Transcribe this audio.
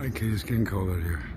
Okay, it's getting cold out here.